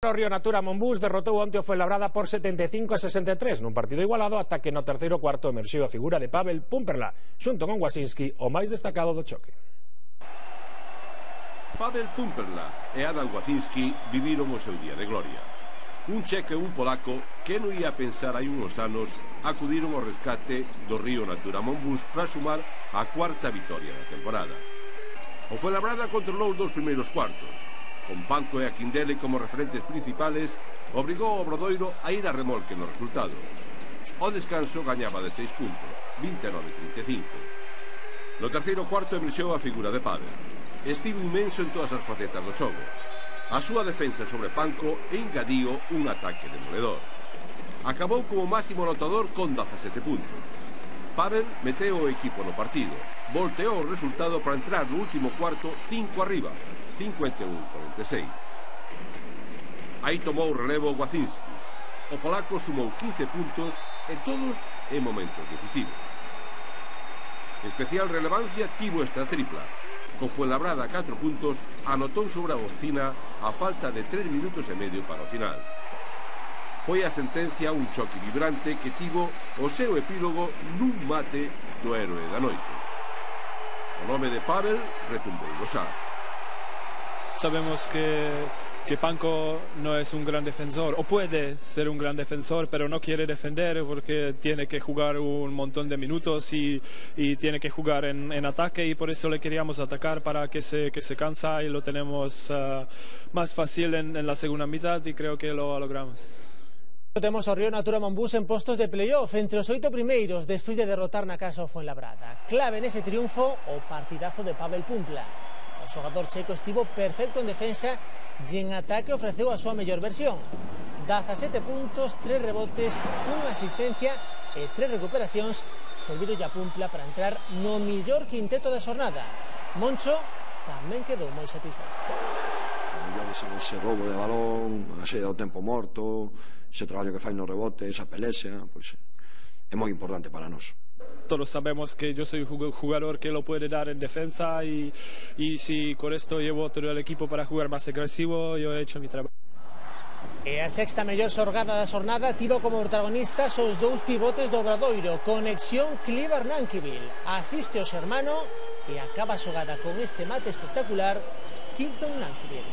O Río Natura Monbús derrotou onte o Fuenlabrada por 75 a 63 nun partido igualado ata que no terceiro cuarto emerxiu a figura de Pavel Pumperla xunto con Wasinski o máis destacado do choque. Pavel Pumperla e Adam Wasinski viviron o seu día de gloria. Un cheque e un polaco que non ia pensar hai unos anos acudiron ao rescate do Río Natura Monbús para sumar a cuarta vitoria da temporada. O Fuenlabrada controlou os dos primeiros cuartos con Banco e Aquindele como referentes principales, obrigou o Obradoiro a ir a remolque nos resultados. O descanso gañaba de 6 puntos, 29-35. No terceiro cuarto emerxeu a figura de Pavel. Estivo inmenso en todas as facetas do xogo. A súa defensa sobre Panco engadío un ataque demoledor. Acabou como máximo anotador con 17 puntos. Pavel meteu o equipo no partido. Volteou o resultado para entrar no último cuarto 5 arriba, 51-46. Aí tomou o relevo Wacinski. O polaco sumou 15 puntos e todos en momentos decisivos. Especial relevancia tivo esta tripla. Con Fuenlabrada a 4 puntos, anotou sobre a bocina a falta de 3 minutos e medio para o final. Foi a sentencia un choque vibrante que tivo o seu epílogo nun mate do héroe da noite. O nome de Pavel retumbou no xa. Sabemos que, que Panko no es un gran defensor, o puede ser un gran defensor, pero no quiere defender porque tiene que jugar un montón de minutos y, y tiene que jugar en, en, ataque y por eso le queríamos atacar para que se, que se cansa y lo tenemos uh, más fácil en, en la segunda mitad y creo que lo logramos. Temos o Río Natura Mambús en postos de playoff entre os oito primeiros despois de derrotar na casa o Fuenlabrada. Clave nese triunfo o partidazo de Pavel Pumpla. O xogador checo estivo perfecto en defensa e en ataque ofreceu a súa mellor versión. 17 puntos, 3 rebotes, unha asistencia e 3 recuperacións serviron a Pumpla para entrar no millor quinteto da xornada. Moncho tamén quedou moi satisfeito mellores en ese robo de balón, a saída do tempo morto, ese traballo que fai no rebote, esa pelexia, pois é moi importante para nós. Todos sabemos que yo soy un jugador que lo puede dar en defensa y, y si con esto llevo todo el equipo para jugar más agresivo, yo he hecho mi trabajo. E a sexta mellor xorgada da xornada tivo como protagonistas os dous pivotes do Obradoiro, conexión Cliver Hernánquivil. Asiste o xermano e acaba xogada con este mate espectacular Quinton Nanquivil.